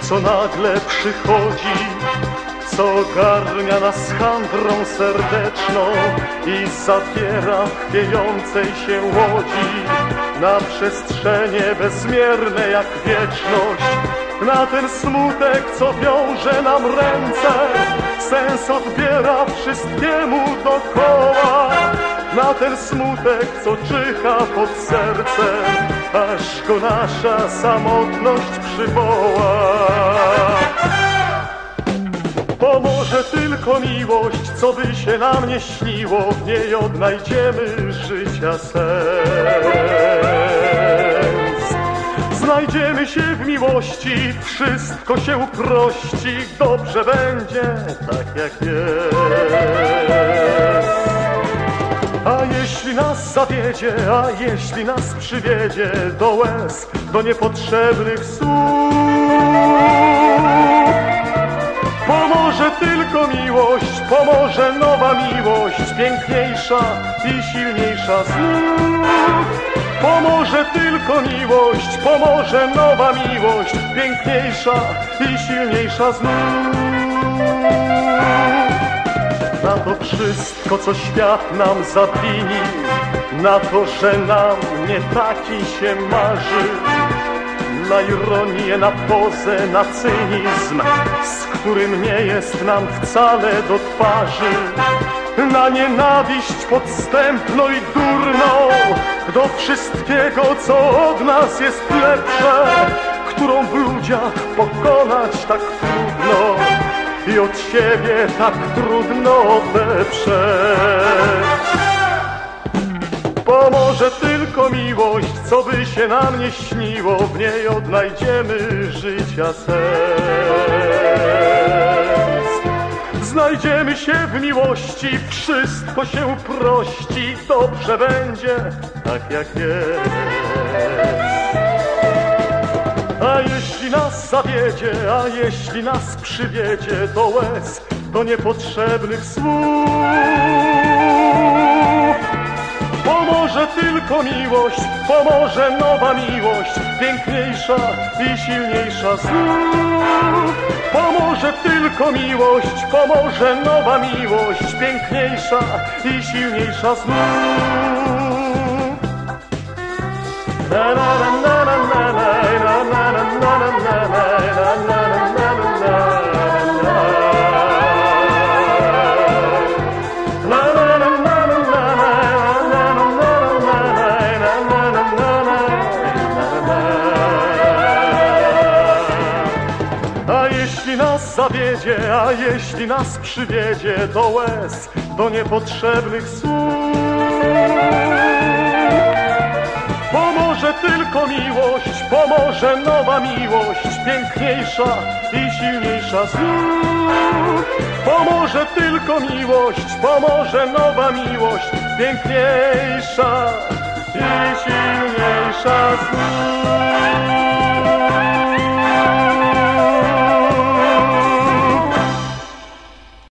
co nagle przychodzi, co ogarnia nas handrą serdeczną i zabiera w chwiejącej się łodzi. Na przestrzenie bezmierne jak wieczność, na ten smutek, co wiąże nam ręce, sens odbiera wszystkiemu dokoła, na ten smutek, co czyha pod sercem, aż go nasza samotność przywoła. Pomoże tylko miłość, co by się nam nie śniło, w niej odnajdziemy życia sens. Znajdziemy się w miłości, wszystko się uprości, dobrze będzie tak jak jest. Jeśli nas zawiedzie, a jeśli nas przywiedzie do łez, do niepotrzebnych słów, Pomoże tylko miłość, pomoże nowa miłość, piękniejsza i silniejsza znów. Pomoże tylko miłość, pomoże nowa miłość, piękniejsza i silniejsza znów. Na to wszystko, co świat nam zawini, na to, że nam nie taki się marzy, na ironię, na pozę, na cynizm, z którym nie jest nam wcale do twarzy, na nienawiść podstępną i durną, do wszystkiego, co od nas jest lepsze, którą w ludziach pokonać tak trudno i od siebie tak trudno odeprzeć. Pomoże tylko miłość, co by się nam nie śniło, w niej odnajdziemy życia sens. Znajdziemy się w miłości, wszystko się prości, dobrze będzie tak jak jest. Nas zawiedzie, a jeśli nas przywiedzie do łez, do niepotrzebnych słów, Pomoże tylko miłość, pomoże nowa miłość, piękniejsza i silniejsza znów. Pomoże tylko miłość, pomoże nowa miłość, piękniejsza i silniejsza znów. Na, na, na, jeśli nas zawiedzie, a jeśli nas przywiedzie do łez, do niepotrzebnych słów, pomoże tylko miłość, pomoże nowa miłość, piękniejsza i silniejsza znów. Pomoże tylko miłość, pomoże nowa miłość, piękniejsza i silniejsza znów.